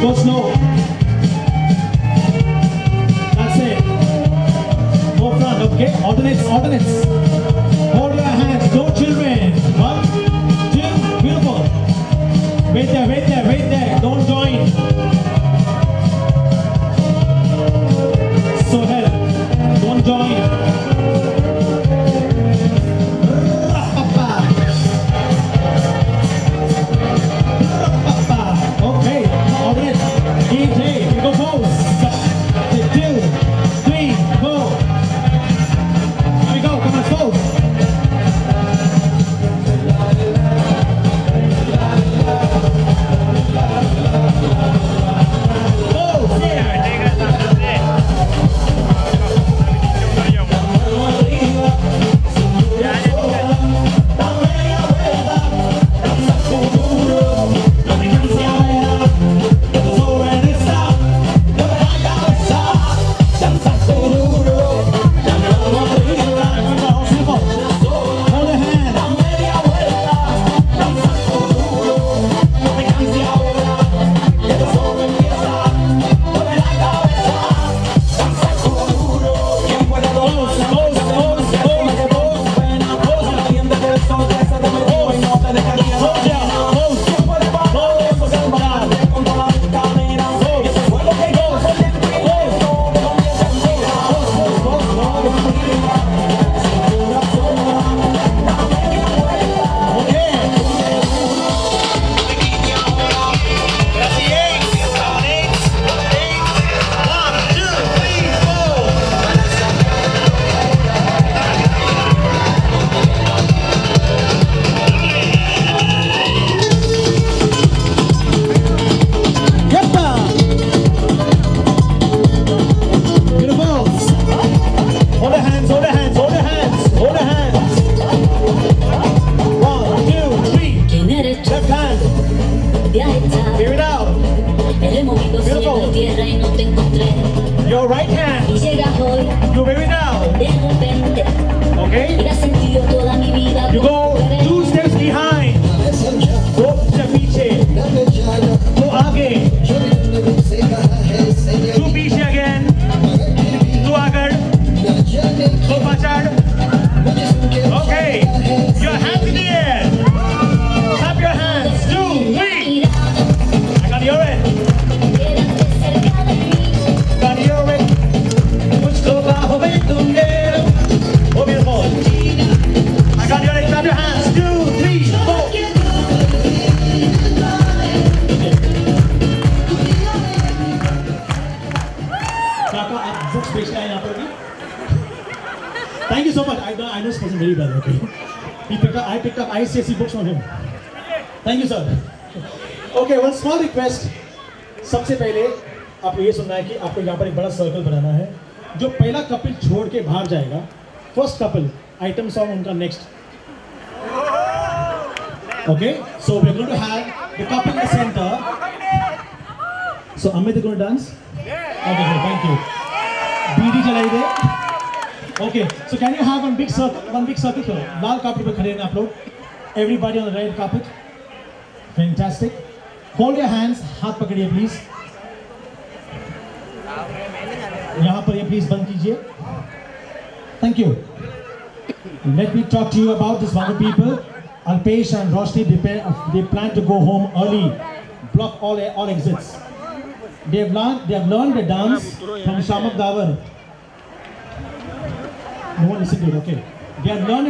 go slow. That's it. Go front, okay? Alternates, alternates. Wait there, llegas hoy You it now. de repente y Okay? has sentido toda mi vida. You go बेचने आए यहाँ पर भी Thank you so much. I know, I know this person very well. Okay. He picked up, I picked up ICSE books from him. Thank you, sir. Okay, one small request. सबसे पहले आपको ये सुनना है कि आपको यहाँ पर एक बड़ा सर्कल बनाना है जो पहला कपल छोड़ के बाहर जाएगा फ़र्स्ट कपल आइटम सॉन्ग उनका next Okay, so we're going to have the couple in the center. So Amit is going to dance? Okay, good, thank you. बीड़ी जलाई दे okay so can you have one big circle one big circle करो लाल carpet पर खड़े हैं आप लोग please. On the red carpet fantastic hold your please. हाथ पकड़िए प्लीज please. पर ये प्लीज बंद Let me talk to you about this wonderful people. Alpesh and Roshni, they, plan to go home early, block all, all exits. They have learned, they have learned the dance from Shiamak Davar, to it, okay. They have learned